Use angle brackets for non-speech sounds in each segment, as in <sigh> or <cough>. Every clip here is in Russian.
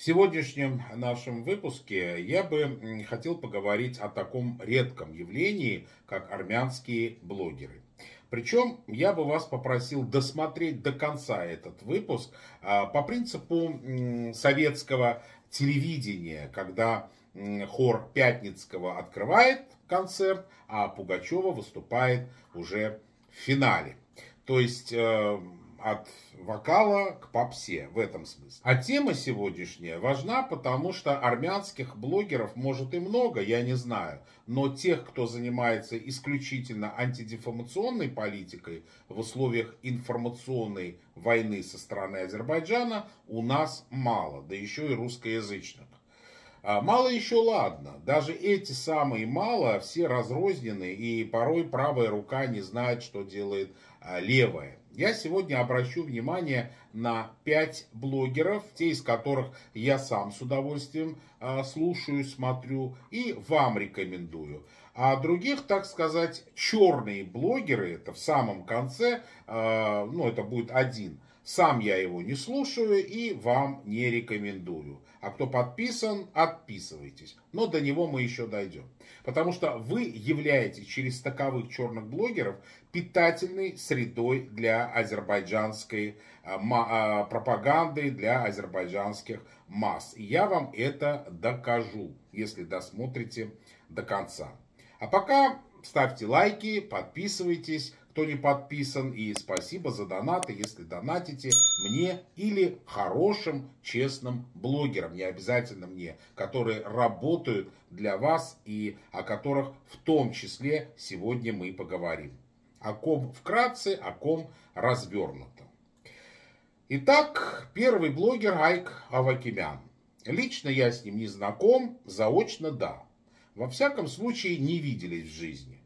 В сегодняшнем нашем выпуске я бы хотел поговорить о таком редком явлении, как армянские блогеры. Причем я бы вас попросил досмотреть до конца этот выпуск а, по принципу советского телевидения, когда хор Пятницкого открывает концерт, а Пугачева выступает уже в финале. То есть э, от вокала к попсе в этом смысле. А тема сегодняшняя важна, потому что армянских блогеров может и много, я не знаю. Но тех, кто занимается исключительно антидефамационной политикой в условиях информационной войны со стороны Азербайджана, у нас мало, да еще и русскоязычных. А мало еще ладно, даже эти самые мало, все разрознены, и порой правая рука не знает, что делает а, левая. Я сегодня обращу внимание на пять блогеров, те из которых я сам с удовольствием э, слушаю, смотрю и вам рекомендую. А других, так сказать, черные блогеры, это в самом конце, э, ну это будет один – сам я его не слушаю и вам не рекомендую. А кто подписан, отписывайтесь. Но до него мы еще дойдем. Потому что вы являетесь через таковых черных блогеров питательной средой для азербайджанской а, а, пропаганды, для азербайджанских масс. И я вам это докажу, если досмотрите до конца. А пока ставьте лайки, подписывайтесь кто не подписан. И спасибо за донаты, если донатите мне или хорошим, честным блогерам, не обязательно мне, которые работают для вас и о которых в том числе сегодня мы поговорим. О ком вкратце, о ком развернуто. Итак, первый блогер Айк Авакимян. Лично я с ним не знаком, заочно да. Во всяком случае не виделись в жизни.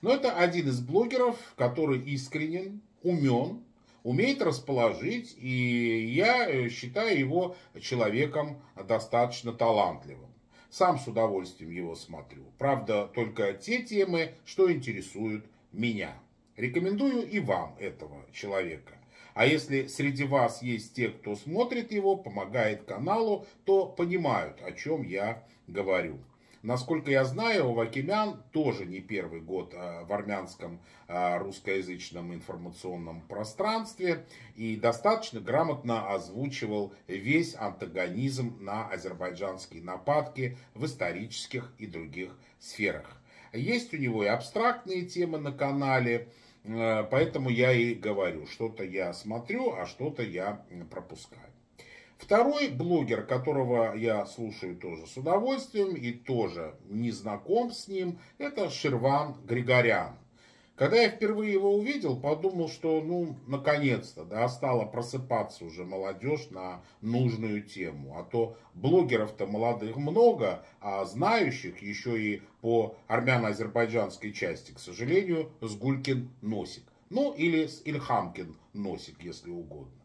Но это один из блогеров, который искренен, умен, умеет расположить, и я э, считаю его человеком достаточно талантливым. Сам с удовольствием его смотрю. Правда, только те темы, что интересуют меня. Рекомендую и вам этого человека. А если среди вас есть те, кто смотрит его, помогает каналу, то понимают, о чем я говорю. Насколько я знаю, Вакимян тоже не первый год а, в армянском а, русскоязычном информационном пространстве и достаточно грамотно озвучивал весь антагонизм на азербайджанские нападки в исторических и других сферах. Есть у него и абстрактные темы на канале, а, поэтому я и говорю, что-то я смотрю, а что-то я пропускаю. Второй блогер, которого я слушаю тоже с удовольствием и тоже не знаком с ним, это Шерван Григорян. Когда я впервые его увидел, подумал, что, ну, наконец-то, да, стала просыпаться уже молодежь на нужную тему. А то блогеров-то молодых много, а знающих еще и по армяно-азербайджанской части, к сожалению, Сгулькин носик. Ну, или с Ильхамкин носик, если угодно.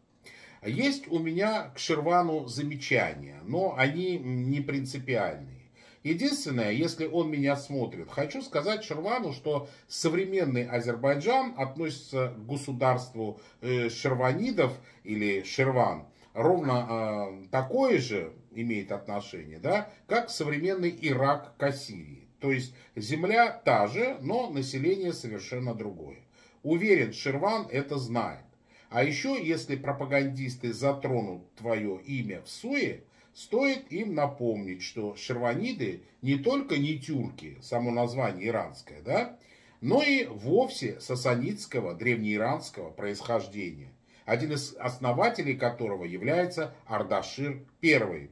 Есть у меня к Шервану замечания, но они не принципиальные. Единственное, если он меня смотрит, хочу сказать Шервану, что современный Азербайджан относится к государству э, шерванидов или шерван, ровно э, такое же имеет отношение, да, как современный Ирак к Сирии. То есть земля та же, но население совершенно другое. Уверен, Шерван это знает. А еще, если пропагандисты затронут твое имя в суе, стоит им напомнить, что шерваниды не только не тюрки, само название иранское, да, но и вовсе сасанитского, древнеиранского происхождения, один из основателей которого является Ардашир I,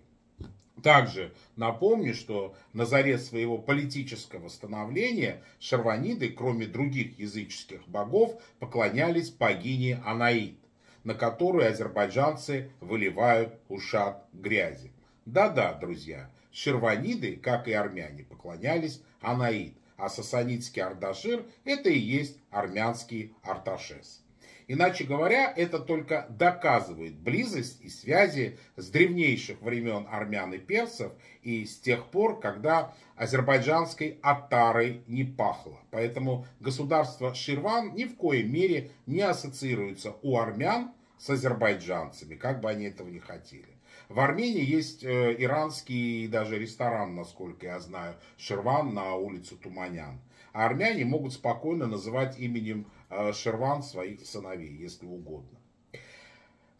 также напомню, что на заре своего политического становления шарваниды, кроме других языческих богов, поклонялись богине Анаид, на которую азербайджанцы выливают ушат грязи. Да-да, друзья, шерваниды, как и армяне, поклонялись Анаид, а сасанитский Ардашир – это и есть армянский Арташес. Иначе говоря, это только доказывает близость и связи с древнейших времен армян и персов и с тех пор, когда азербайджанской атарой не пахло. Поэтому государство Ширван ни в коей мере не ассоциируется у армян с азербайджанцами, как бы они этого не хотели. В Армении есть э, иранский даже ресторан, насколько я знаю, Шерван на улице Туманян. А армяне могут спокойно называть именем Шерван своих сыновей, если угодно.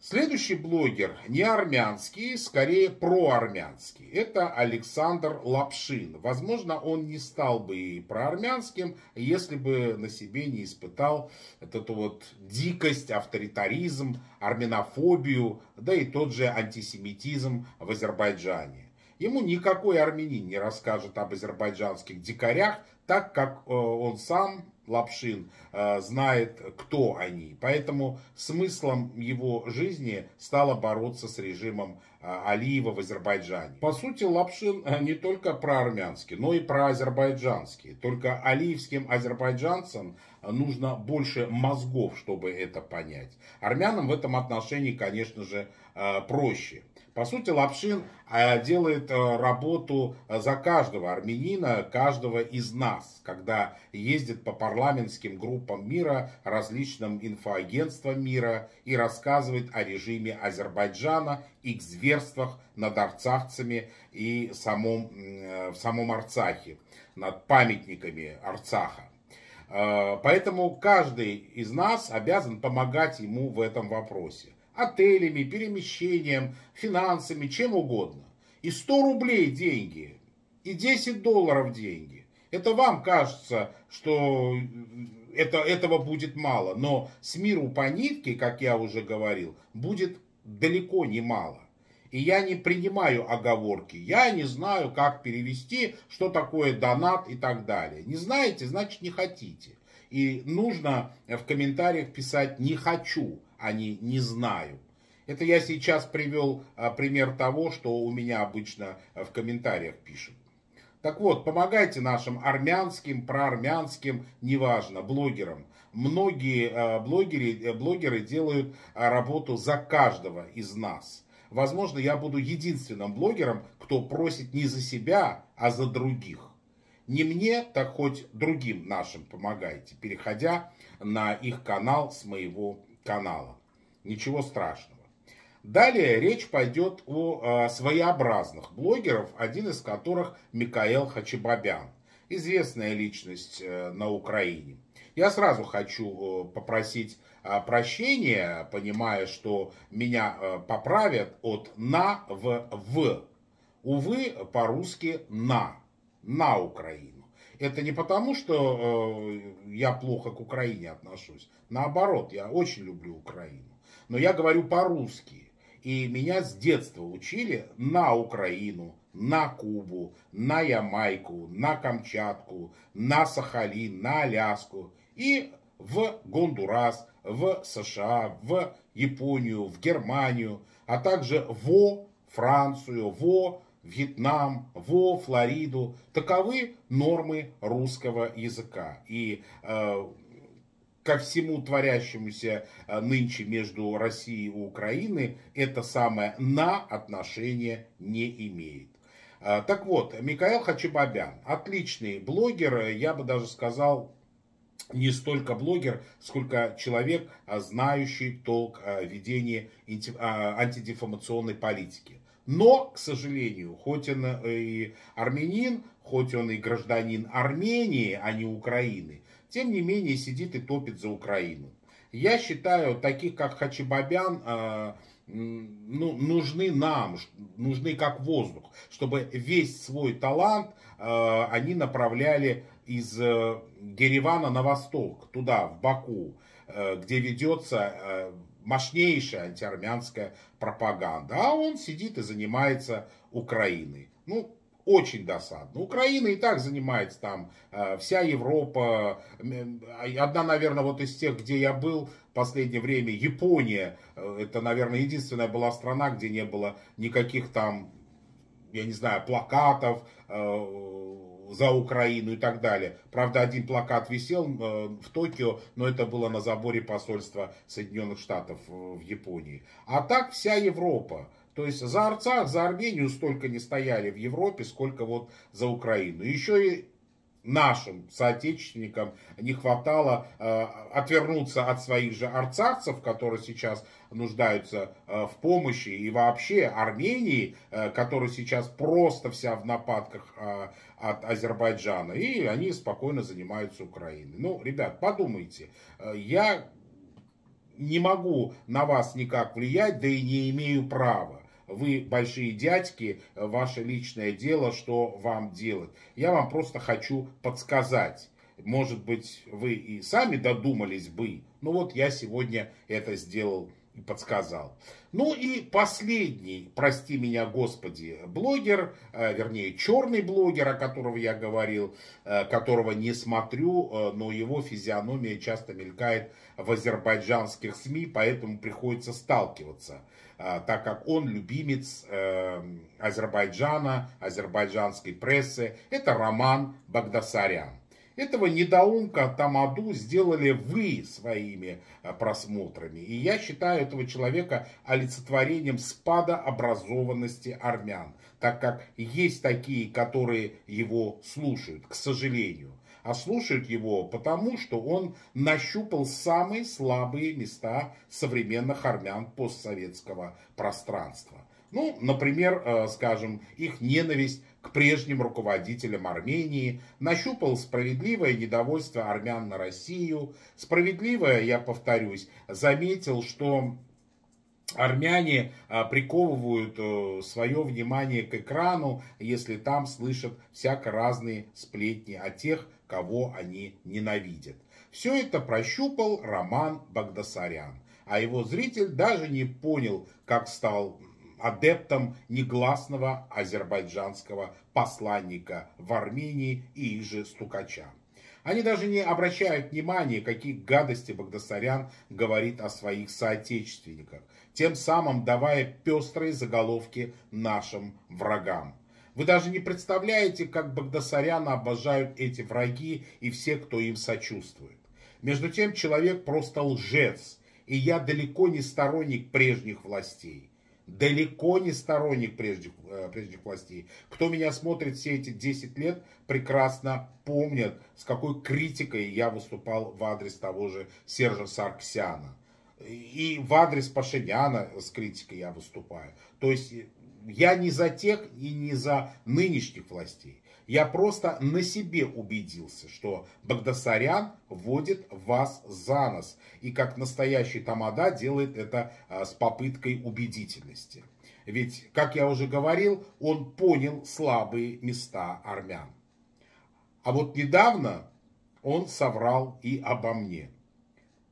Следующий блогер не армянский, скорее проармянский. Это Александр Лапшин. Возможно, он не стал бы и проармянским, если бы на себе не испытал эту вот дикость, авторитаризм, армянофобию, да и тот же антисемитизм в Азербайджане. Ему никакой армянин не расскажет об азербайджанских дикарях, так как э, он сам Лапшин э, знает, кто они. Поэтому смыслом его жизни стало бороться с режимом э, Алиева в Азербайджане. По сути, Лапшин э, не только про армянский, но и про азербайджанский. Только алиевским азербайджанцам нужно больше мозгов, чтобы это понять. Армянам в этом отношении, конечно же, проще. По сути, Лапшин э, делает э, работу за каждого армянина, каждого из нас, когда ездит по парламентским группам мира, различным инфоагентствам мира и рассказывает о режиме Азербайджана, их зверствах над арцахцами и самом, э, в самом Арцахе, над памятниками Арцаха. Поэтому каждый из нас обязан помогать ему в этом вопросе отелями, перемещением, финансами, чем угодно. И 100 рублей деньги, и 10 долларов деньги. Это вам кажется, что это, этого будет мало. Но с миру по нитке, как я уже говорил, будет далеко не мало. И я не принимаю оговорки. Я не знаю, как перевести, что такое донат и так далее. Не знаете, значит не хотите. И нужно в комментариях писать «не хочу», а не «не знаю». Это я сейчас привел а, пример того, что у меня обычно в комментариях пишут. Так вот, помогайте нашим армянским, проармянским, неважно, блогерам. Многие а, блогеры, блогеры делают а, работу за каждого из нас. Возможно, я буду единственным блогером, кто просит не за себя, а за других. Не мне, так хоть другим нашим помогайте, переходя на их канал с моего канала. Ничего страшного. Далее речь пойдет о э, своеобразных блогеров, один из которых Микаэл Хачибабян, известная личность э, на Украине. Я сразу хочу э, попросить э, прощения, понимая, что меня э, поправят от «на» в «в». Увы, по-русски «на», «на Украину». Это не потому, что э, я плохо к Украине отношусь. Наоборот, я очень люблю Украину. Но я говорю по-русски. И меня с детства учили на Украину, на Кубу, на Ямайку, на Камчатку, на Сахалин, на Аляску и в Гондурас, в США, в Японию, в Германию, а также во Францию, во Вьетнам, во Флориду. Таковы нормы русского языка. И э, ко всему творящемуся э, нынче между Россией и Украиной, это самое «на» отношение не имеет. Э, так вот, Михаил Хачибабян, отличный блогер, я бы даже сказал, не столько блогер, сколько человек, э, знающий толк ведения антидефамационной политики. Но, к сожалению, хоть он и армянин, хоть он и гражданин Армении, а не Украины, тем не менее сидит и топит за Украину. Я считаю, таких как Хачибабян, э, ну, нужны нам, нужны как воздух, чтобы весь свой талант э, они направляли из э, Геревана на восток, туда, в Баку, где ведется мощнейшая антиармянская пропаганда. А он сидит и занимается Украиной. Ну, очень досадно. Украина и так занимается там, э, вся Европа, одна, наверное, вот из тех, где я был в последнее время, Япония, э, это, наверное, единственная была страна, где не было никаких там, я не знаю, плакатов э, за Украину и так далее. Правда, один плакат висел в Токио, но это было на заборе посольства Соединенных Штатов в Японии. А так вся Европа. То есть за Арцах, за Армению столько не стояли в Европе, сколько вот за Украину. Еще и нашим соотечественникам не хватало э, отвернуться от своих же арцахцев, которые сейчас нуждаются э, в помощи, и вообще Армении, э, которая сейчас просто вся в нападках э, от Азербайджана, и они спокойно занимаются Украиной. Ну, ребят, подумайте, э, я не могу на вас никак влиять, да и не имею права вы большие дядьки, ваше личное дело, что вам делать. Я вам просто хочу подсказать. Может быть, вы и сами додумались бы. Ну вот я сегодня это сделал и подсказал. Ну и последний, прости меня, Господи, блогер, э, вернее, черный блогер, о котором я говорил, э, которого не смотрю, э, но его физиономия часто мелькает в азербайджанских СМИ, поэтому приходится сталкиваться, так как он любимец Азербайджана, азербайджанской прессы. Это Роман Багдасарян. Этого недоумка Тамаду сделали вы своими а, просмотрами. И я считаю этого человека олицетворением спада образованности армян. Так как есть такие, которые его слушают, к сожалению. А слушают его потому, что он нащупал самые слабые места современных армян постсоветского пространства. Ну, например, э, скажем, их ненависть к прежним руководителям Армении, нащупал справедливое недовольство армян на Россию. Справедливое, я повторюсь, заметил, что армяне а, приковывают э, свое внимание к экрану, если там слышат всяко разные сплетни о тех, кого они ненавидят. Все это прощупал Роман Багдасарян, а его зритель даже не понял, как стал адептом негласного азербайджанского посланника в Армении и их же стукача. Они даже не обращают внимания, какие гадости Багдасарян говорит о своих соотечественниках, тем самым давая пестрые заголовки нашим врагам. Вы даже не представляете, как Багдасаряна обожают эти враги и все, кто им сочувствует. Между тем, человек просто лжец, и я далеко не сторонник прежних властей далеко не сторонник прежних, э, прежних властей. Кто меня смотрит все эти 10 лет, прекрасно помнят, с какой критикой я выступал в адрес того же Сержа Сарксяна. И в адрес Пашиняна с критикой я выступаю. То есть я не за тех и не за нынешних властей. Я просто на себе убедился, что Багдасарян вводит вас за нос. И как настоящий тамада делает это а, с попыткой убедительности. Ведь, как я уже говорил, он понял слабые места армян. А вот недавно он соврал и обо мне.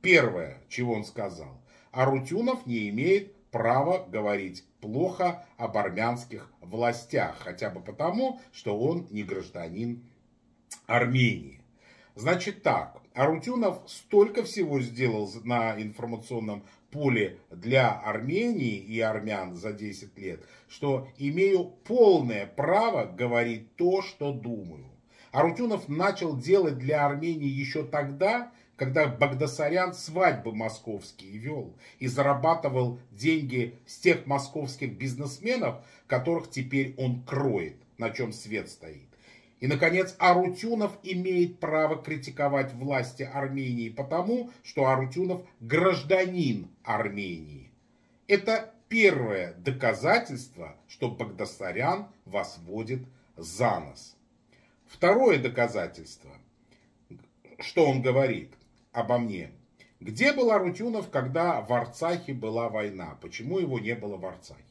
Первое, чего он сказал. Арутюнов не имеет право говорить плохо об армянских властях, хотя бы потому, что он не гражданин Армении. Значит так, Арутюнов столько всего сделал на информационном поле для Армении и армян за 10 лет, что имею полное право говорить то, что думаю. Арутюнов начал делать для Армении еще тогда, когда Багдасарян свадьбы московские вел и зарабатывал деньги с тех московских бизнесменов, которых теперь он кроет, на чем свет стоит. И, наконец, Арутюнов имеет право критиковать власти Армении потому, что Арутюнов гражданин Армении. Это первое доказательство, что Багдасарян вас водит за нос. Второе доказательство, что он говорит – обо мне. Где был Арутюнов, когда в Арцахе была война? Почему его не было в Арцахе?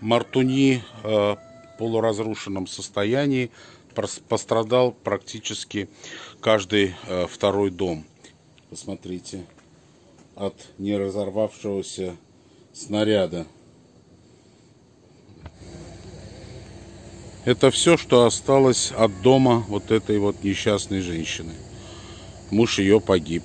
Мартуни э, в полуразрушенном состоянии пострадал практически каждый э, второй дом. Посмотрите, от неразорвавшегося снаряда. Это все, что осталось от дома вот этой вот несчастной женщины муж ее погиб.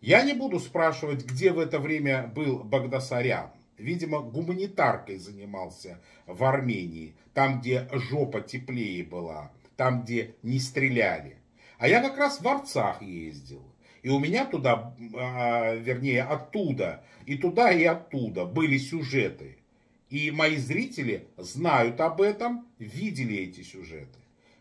Я не буду спрашивать, где в это время был Багдасарян. Видимо, гуманитаркой занимался в Армении, там, где жопа теплее была, там, где не стреляли. А я как раз в Арцах ездил. И у меня туда, а, вернее, оттуда, и туда, и оттуда были сюжеты. И мои зрители знают об этом, видели эти сюжеты.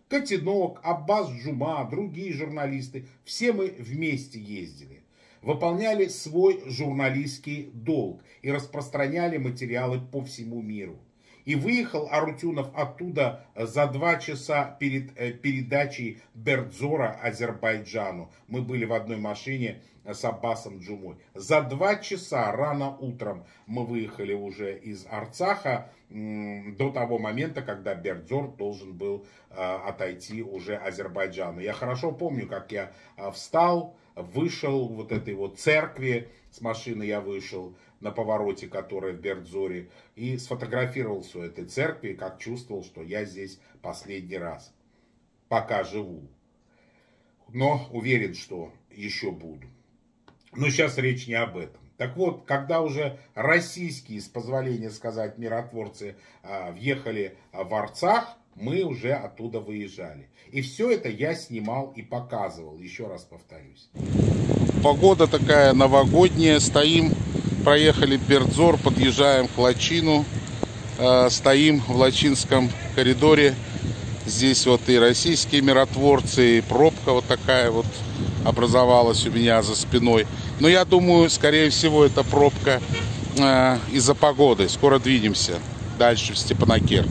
Котенок, Аббас Джума, другие журналисты, все мы вместе ездили. Выполняли свой журналистский долг и распространяли материалы по всему миру. И выехал Арутюнов оттуда за два часа перед э, передачей Бердзора Азербайджану. Мы были в одной машине с Аббасом Джумой. За два часа рано утром мы выехали уже из Арцаха до того момента, когда Бердзор должен был э, отойти уже Азербайджану. Я хорошо помню, как я э, встал, вышел вот этой вот церкви, с машины я вышел, на повороте, который в Бердзоре, и сфотографировался у этой церкви, как чувствовал, что я здесь последний раз, пока живу. Но уверен, что еще буду. Но сейчас речь не об этом. Так вот, когда уже российские, с позволения сказать, миротворцы а, въехали в Арцах, мы уже оттуда выезжали. И все это я снимал и показывал, еще раз повторюсь. Погода такая новогодняя, стоим проехали Бердзор, подъезжаем к Лачину. Э, стоим в Лачинском коридоре. Здесь вот и российские миротворцы, и пробка вот такая вот образовалась у меня за спиной. Но я думаю, скорее всего, это пробка э, из-за погоды. Скоро двинемся дальше в Степанакер.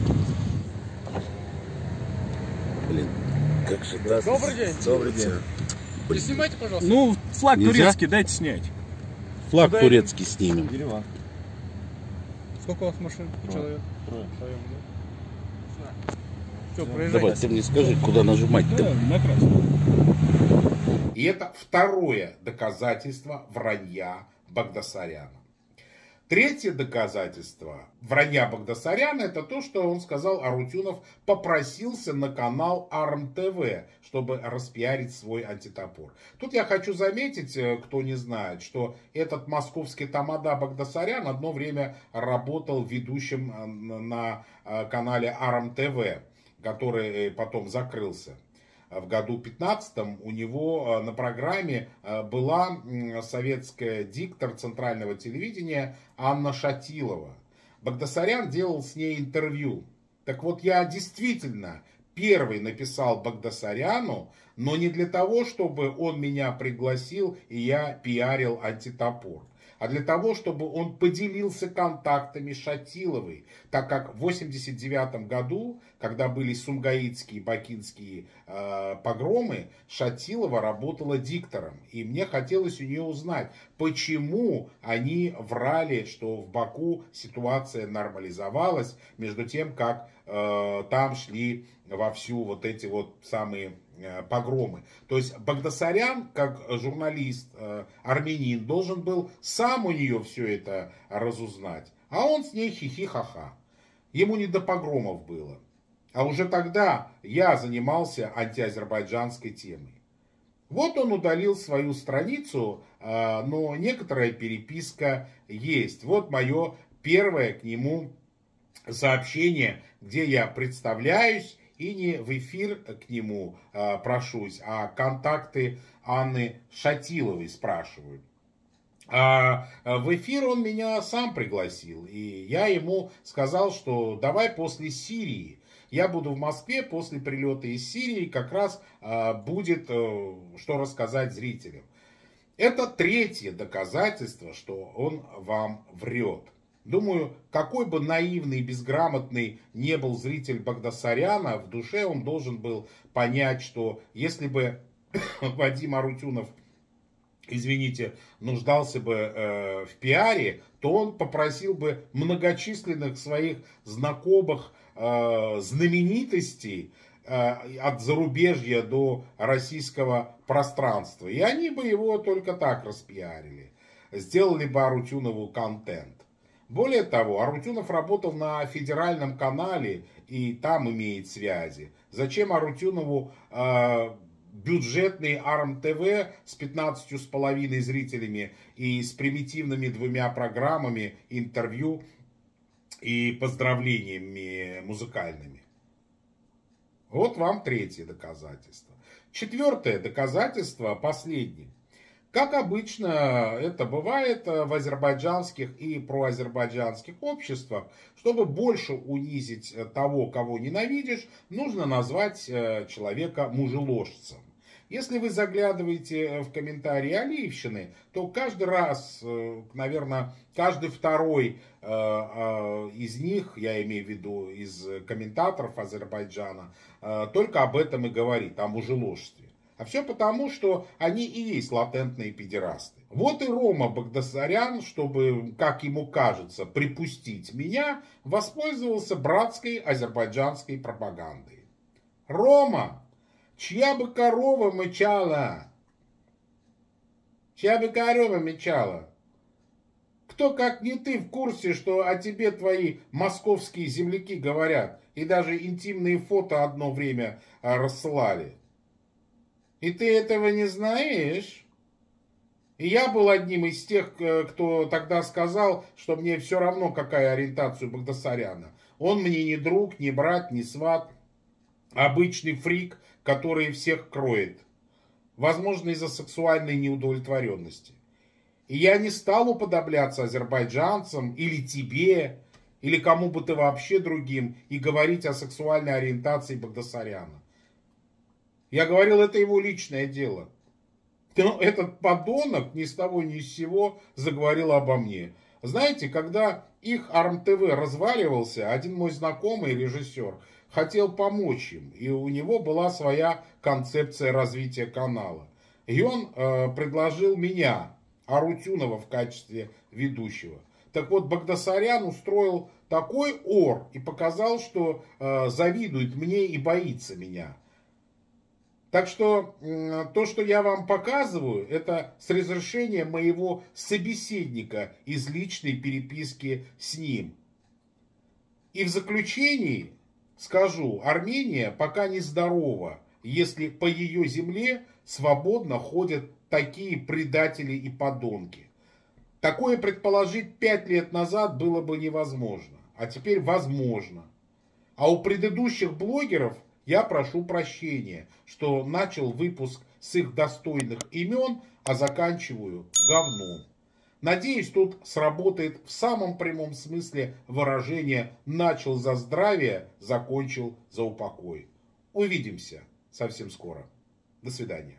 Блин, как же да? Добрый день. Добрый день. Блин. Снимайте, пожалуйста. Ну, флаг Нельзя? турецкий дайте снять. Флаг Куда турецкий снимем. Ереван. Сколько у вас машин? Трое. Человек? Трое. Втроем, да? Все, проезжайте. Давай, ты мне скажи, куда нажимать-то. Да, на красный. И это второе доказательство вранья Багдасаряна. Третье доказательство вранья Багдасаряна это то, что он сказал, Арутюнов попросился на канал АРМ-ТВ, чтобы распиарить свой антитопор. Тут я хочу заметить, э, кто не знает, что этот московский тамада Багдасарян одно время работал ведущим э, на э, канале АРМ-ТВ, который потом закрылся в году 15 у него э, на программе э, была советская диктор центрального телевидения Анна Шатилова. Багдасарян делал с ней интервью. Так вот, я действительно первый написал Багдасаряну, но не для того, чтобы он меня пригласил и я пиарил антитопор а для того, чтобы он поделился контактами Шатиловой, так как в 89 году, когда были сумгаитские, бакинские э, погромы, Шатилова работала диктором, и мне хотелось у нее узнать, почему они врали, что в Баку ситуация нормализовалась, между тем, как э, там шли вовсю вот эти вот самые погромы. То есть Багдасарян, как журналист, э, армянин, должен был сам у нее все это разузнать. А он с ней хихи-ха-ха. Ему не до погромов было. А уже тогда я занимался антиазербайджанской темой. Вот он удалил свою страницу, э, но некоторая переписка есть. Вот мое первое к нему сообщение, где я представляюсь и не в эфир к нему э, прошусь, а контакты Анны Шатиловой спрашиваю. А в эфир он меня сам пригласил, и я ему сказал, что давай после Сирии. Я буду в Москве после прилета из Сирии, как раз э, будет э, что рассказать зрителям. Это третье доказательство, что он вам врет. Думаю, какой бы наивный и безграмотный не был зритель Багдасаряна, в душе он должен был понять, что если бы <coughs> Вадим Арутюнов, извините, нуждался бы э, в пиаре, то он попросил бы многочисленных своих знакомых э, знаменитостей э, от зарубежья до российского пространства. И они бы его только так распиарили. Сделали бы Арутюнову контент. Более того, Арутюнов работал на федеральном канале и там имеет связи. Зачем Арутюнову э, бюджетный АРМ-ТВ с 15 с половиной зрителями и с примитивными двумя программами, интервью и поздравлениями музыкальными? Вот вам третье доказательство. Четвертое доказательство, последнее. Как обычно это бывает в азербайджанских и проазербайджанских обществах, чтобы больше унизить того, кого ненавидишь, нужно назвать человека мужеложцем. Если вы заглядываете в комментарии Алиевщины, то каждый раз, э, наверное, каждый второй э, э, из них, я имею в виду из комментаторов Азербайджана, только об этом и говорит, о мужеложестве. А все потому, что они и есть латентные педерасты. Вот и Рома Багдасарян, чтобы, как ему кажется, припустить меня, воспользовался братской азербайджанской пропагандой. Рома, Чья бы корова мычала? Чья бы корова мычала? Кто, как не ты, в курсе, что о тебе твои московские земляки говорят, и даже интимные фото одно время а, рассылали? И ты этого не знаешь? И я был одним из тех, э, кто тогда сказал, что мне все равно, какая ориентация Багдасаряна. Он мне не друг, не брат, не сват. Обычный фрик, который всех кроет. Возможно, из-за сексуальной неудовлетворенности. И я не стал уподобляться азербайджанцам или тебе, или кому бы ты вообще другим, и говорить о сексуальной ориентации Багдасаряна. Я говорил, это его личное дело. Но этот подонок ни с того ни с сего заговорил обо мне. Знаете, когда их АРМ-ТВ разваливался, один мой знакомый режиссер хотел помочь им, и у него была своя концепция развития канала. И он э, предложил меня, Арутюнова, в качестве ведущего. Так вот, Багдасарян устроил такой ор и показал, что э, завидует мне и боится меня. Так что то, что я вам показываю, это с разрешения моего собеседника из личной переписки с ним. И в заключении скажу, Армения пока не здорова, если по ее земле свободно ходят такие предатели и подонки. Такое предположить пять лет назад было бы невозможно, а теперь возможно. А у предыдущих блогеров я прошу прощения, что начал выпуск с их достойных имен, а заканчиваю говном. Надеюсь, тут сработает в самом прямом смысле выражения «начал за здравие, закончил за упокой». Увидимся совсем скоро. До свидания.